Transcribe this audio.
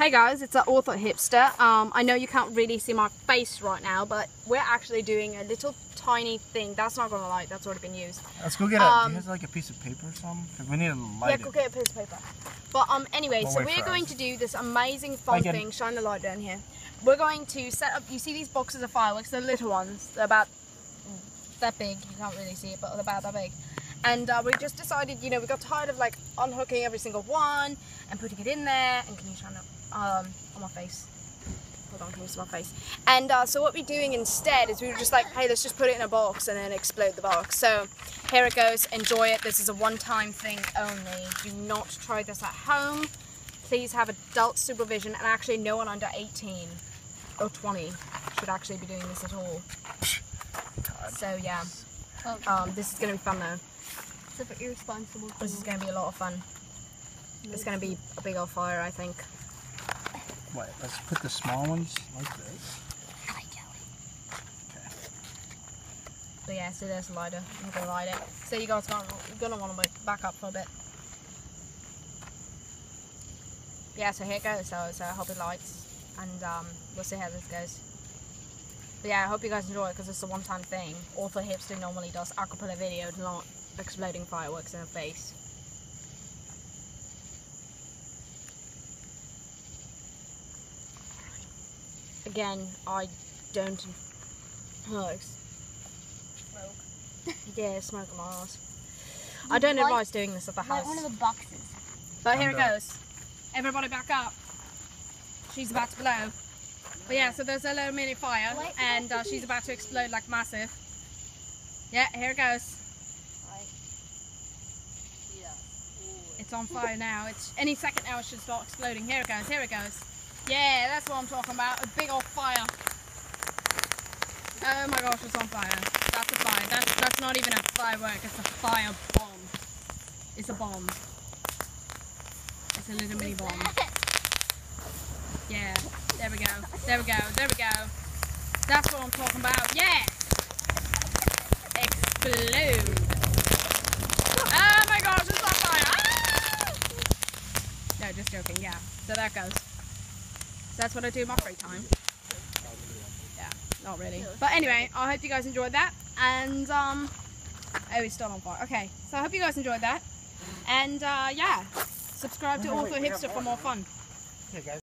Hey guys, it's an author hipster. Um, I know you can't really see my face right now, but we're actually doing a little tiny thing. That's not gonna light. That's already been used. Let's go get a. Um, do you have like a piece of paper or something? we need Yeah, light go get a piece of paper. But um, anyway, We'll so we're going us. to do this amazing fun thing. Shine the light down here. We're going to set up. You see these boxes of fireworks? They're little ones. They're about that big. You can't really see it, but they're about that big. And uh, we just decided, you know, we got tired of like unhooking every single one and putting it in there. And can you shine up um, on my face? Hold on, can you see my face? And uh, so what we're doing instead is we were just like, hey, let's just put it in a box and then explode the box. So here it goes. Enjoy it. This is a one-time thing only. Do not try this at home. Please have adult supervision and actually no one under 18 or 20 should actually be doing this at all. So yeah, um, this is going to be fun though. So for irresponsible. This is going to be a lot of fun. It's going to be a big old fire, I think. What? Let's put the small ones like this. But yeah, so there's a lighter. I'm gonna light it. So you guys gonna, you're gonna want to back up for a bit. Yeah, so here it goes. So, so I hope it lights, and um, we'll see how this goes. But yeah, I hope you guys enjoy it because it's a one-time thing. Author Hipster normally does acapella videos, not exploding fireworks in the face. Again, I don't. Oh, Smoke. yeah, smoke my ass. I don't Light- advise doing this at the Light house. one of the boxes. But here it goes. Everybody back up. She's about to blow. But yeah, so there's a little mini fire Why- and uh, she's about to explode like massive. Yeah, here it goes. Right. It's on fire now. It's any second now it should start exploding. Here it goes, here it goes. Yeah, that's what I'm talking about. A big old fire. Oh my gosh, it's on fire. That's a fire. That's that's not even a firework, it's a fire bomb. It's a bomb. It's a little mini bomb. Yeah, there we go. There we go. There we go. That's what I'm talking about. Yeah! Explode. Oh my gosh, it's on fire. Ah! No, just joking. Yeah. So that goes. That's what I do in my free time. Yeah, not really. But anyway, I hope you guys enjoyed that. And, um, oh, it's still on fire. Okay, so I hope you guys enjoyed that. And, uh, yeah, subscribe to Author Hipster for more. more fun. Okay, guys.